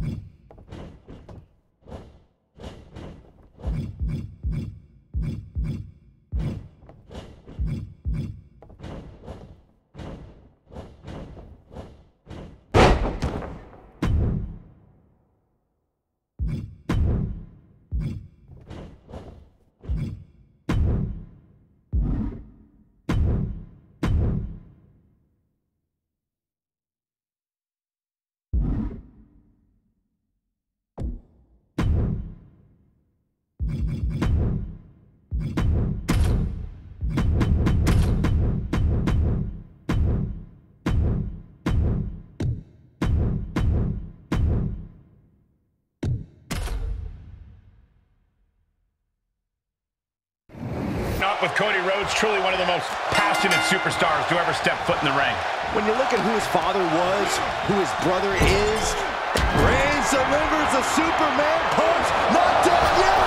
Mm-hmm. Up with Cody Rhodes, truly one of the most passionate superstars to ever step foot in the ring. When you look at who his father was, who his brother is, Reigns delivers a Superman punch, not dead yet!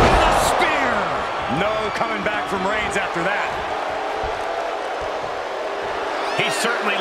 With a spear! No coming back from Reigns after that. He certainly